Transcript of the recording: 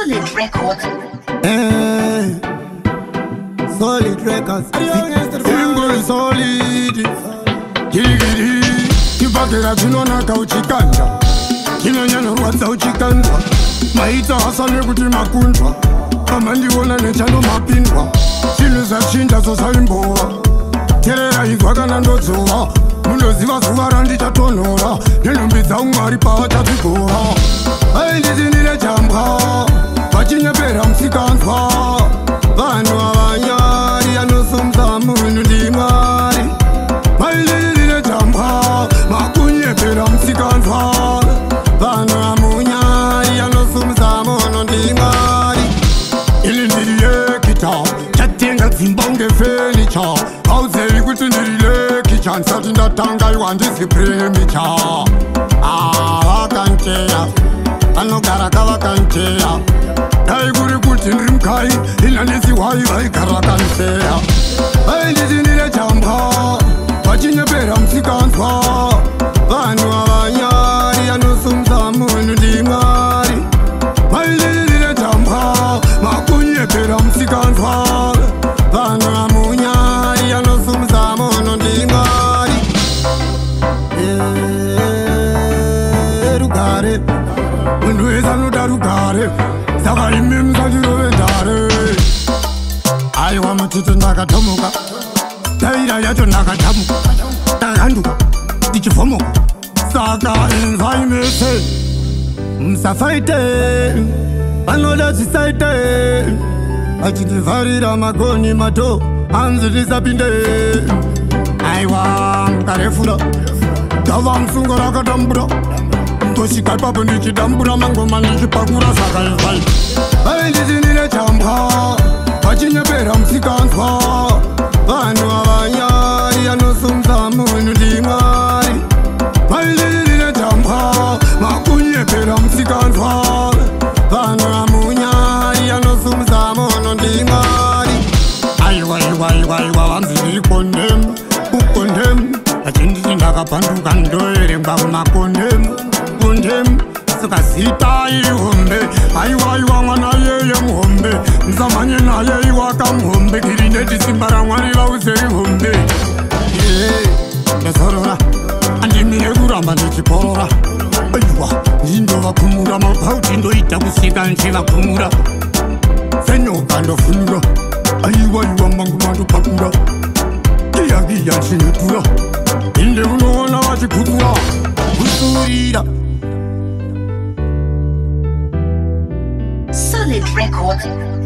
Solid Records. Hey. Eh, solid Records. Single eh, is solid. Giggity. Chibadera chinonaka uchikanda. Chinonyana rwadza uchikanda. Maita asane kuti makundwa. Pamandiona nechanomapindwa. Chinhu zvachinja zvosaimbova. Terera igwa kana ndodzova. munoziva zuva randichatonhora nenhumbi dzaumwari pavachadzigova aindizinire jambwa hey, nyepera musikanzwa vanhu avanyari anosumudza munhu ndimwari mailirire dambwa makunyepera musikanzwa vanhu amunyari anosumudza munhu ndimwari ili ndiri yekita chatenga dzimba unge fenicha vaudzei kuti ndiri lekicha ndisati ndatanga iwandizi premicha avakanteya ah, anogara kavakanteya kai kuri kuti ndiri mukai inanisiwai vaigara kanzeya vainditinire jamba vachinyepera musikanzwa vanhu avanyari anosumza munhu ndimwari vainditinire jamba makunyepera musikanzwa vanhu vamunyari anosumza munhu ndimwari eh, rugare muntu wese anodari ugare saka imi musachirove ndare aiwa mutsutso ndakatomoka taira yacho ndakatamuka takanduka ndichivhomoka saka invaimese musafaite vanoda zvisaite vachindivharira magoni mato hanzi ndisapinde aiwa mukarefura dava musungo rakatambura ndotosika ipapo ndichidambura mangoma ndichipakura zvakaivai vai ndizinire jambwa vachinyepera musikanzwa vanhu vavanyari anosumza munhu ndimwari vai ndizinire jambwa vakunyepera musikanzwa vanhu vamunyari anosumza munhu ndimwari aiwaiwaiwaiwa vanzi ndiri kondemu kukondemu achinditi ndakapanduka ndoerengwa kumakondemu mugunde sikazitaihombe aiwaiwa mwana yeye muhombe mzamanye naye iwaka muhombe girinetisimba ramwari vauzei hombe ndazorora andimire kuramba ndichiporora aiwa ndindovakumura mabauti ndoita kusika nchivakumura senyoka ndofunura aiwaiwa mangu mandopakura iyakiya chinotura indeuno leader. Solid record.